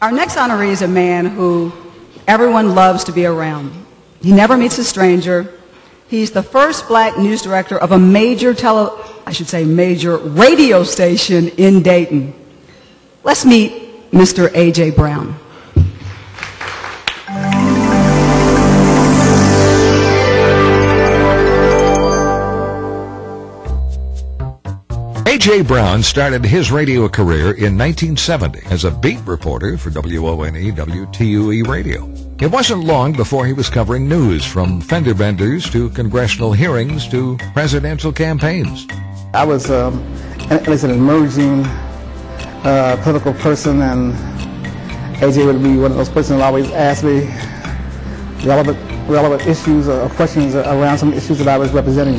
Our next honoree is a man who everyone loves to be around. He never meets a stranger. He's the first black news director of a major tele, I should say major radio station in Dayton. Let's meet Mr. A.J. Brown. A.J. Brown started his radio career in 1970 as a beat reporter for WONE WTUE Radio. It wasn't long before he was covering news from fender benders to congressional hearings to presidential campaigns. I was um, an emerging uh, political person, and AJ would be one of those persons who always asked me relevant, relevant issues or questions around some issues that I was representing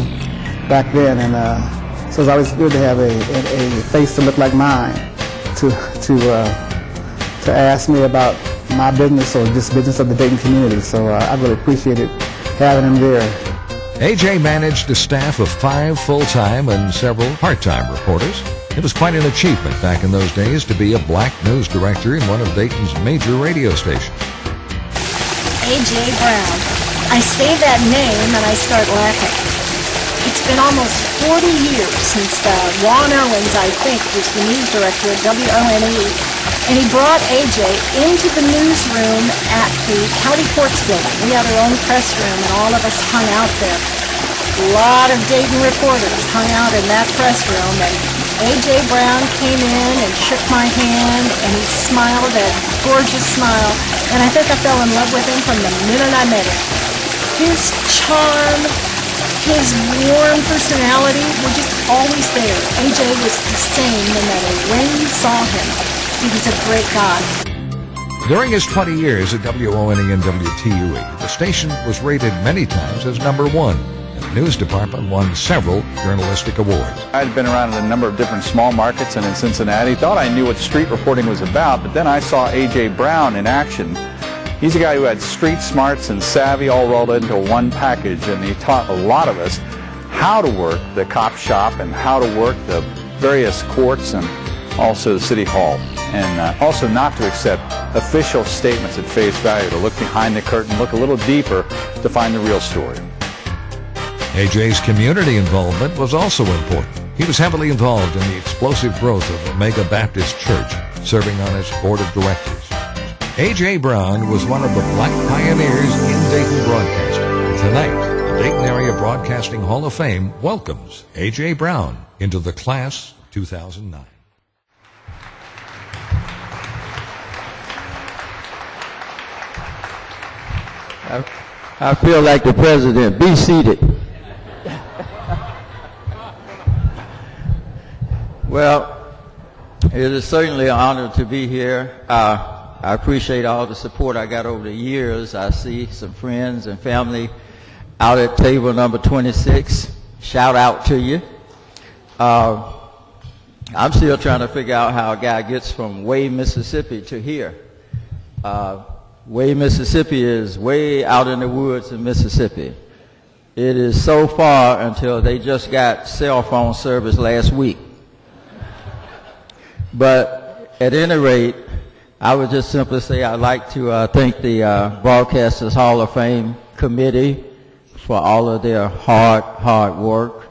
back then. And uh, so it's always good to have a, a, a face to look like mine to, to, uh, to ask me about my business or just business of the Dayton community. So uh, I really appreciated having him there. AJ managed a staff of five full-time and several part-time reporters. It was quite an achievement back in those days to be a black news director in one of Dayton's major radio stations. A.J. Brown. I say that name and I start laughing. It's been almost 40 years since uh, Ron Owens, I think, was the news director at WONE, and he brought AJ into the newsroom at the county courts building. We had our own press room, and all of us hung out there. A lot of Dayton reporters hung out in that press room, and A.J. Brown came in and shook my hand, and he smiled that gorgeous smile, and I think I fell in love with him from the minute I met him. His charm, his warm personality were just always there. AJ was the same no matter when you saw him. He was a great guy. During his 20 years at WONE and WTUE, the station was rated many times as number one. And the news department won several journalistic awards. I'd been around in a number of different small markets and in Cincinnati. Thought I knew what street reporting was about, but then I saw A.J. Brown in action He's a guy who had street smarts and savvy all rolled into one package, and he taught a lot of us how to work the cop shop and how to work the various courts and also the city hall. And uh, also not to accept official statements at face value, to look behind the curtain, look a little deeper to find the real story. AJ's community involvement was also important. He was heavily involved in the explosive growth of Omega Baptist Church, serving on its board of directors. A.J. Brown was one of the black pioneers in Dayton broadcasting. Tonight, the Dayton Area Broadcasting Hall of Fame welcomes A.J. Brown into the class 2009. I, I feel like the president. Be seated. well, it is certainly an honor to be here. Uh, I appreciate all the support I got over the years. I see some friends and family out at table number 26. Shout out to you. Uh, I'm still trying to figure out how a guy gets from Way, Mississippi to here. Uh, Way, Mississippi is way out in the woods in Mississippi. It is so far until they just got cell phone service last week. But at any rate, I would just simply say I'd like to uh, thank the uh, Broadcasters Hall of Fame committee for all of their hard, hard work.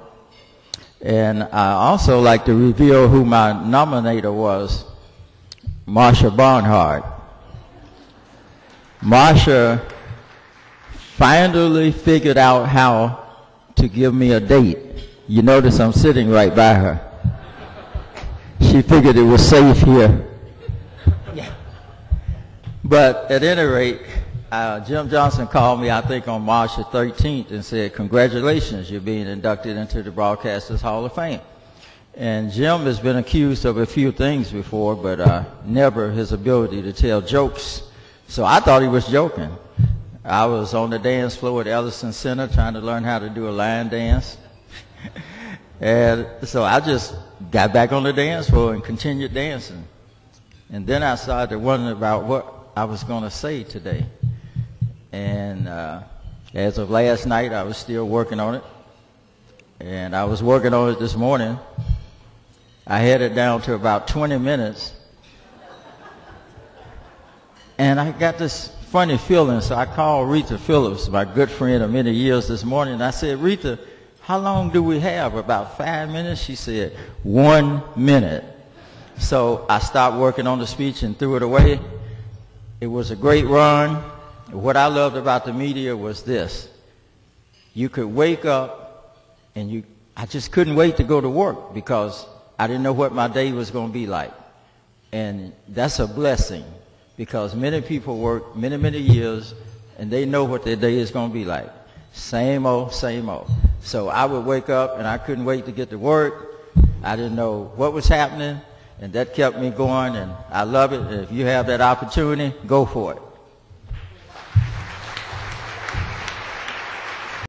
And I also like to reveal who my nominator was, Marsha Bonhart. Marsha finally figured out how to give me a date. You notice I'm sitting right by her. She figured it was safe here. But at any rate, uh, Jim Johnson called me, I think, on March the 13th and said, congratulations, you're being inducted into the Broadcasters Hall of Fame. And Jim has been accused of a few things before, but uh, never his ability to tell jokes. So I thought he was joking. I was on the dance floor at Ellison Center trying to learn how to do a line dance. and so I just got back on the dance floor and continued dancing. And then I started wondering about what I was going to say today. And uh, as of last night, I was still working on it. And I was working on it this morning. I had it down to about 20 minutes. And I got this funny feeling, so I called Rita Phillips, my good friend of many years this morning, and I said, Rita, how long do we have? About five minutes? She said, one minute. So I stopped working on the speech and threw it away. It was a great run. What I loved about the media was this. You could wake up and you, I just couldn't wait to go to work because I didn't know what my day was going to be like. And that's a blessing because many people work many, many years and they know what their day is going to be like. Same old, same old. So I would wake up and I couldn't wait to get to work. I didn't know what was happening and that kept me going and I love it. If you have that opportunity, go for it.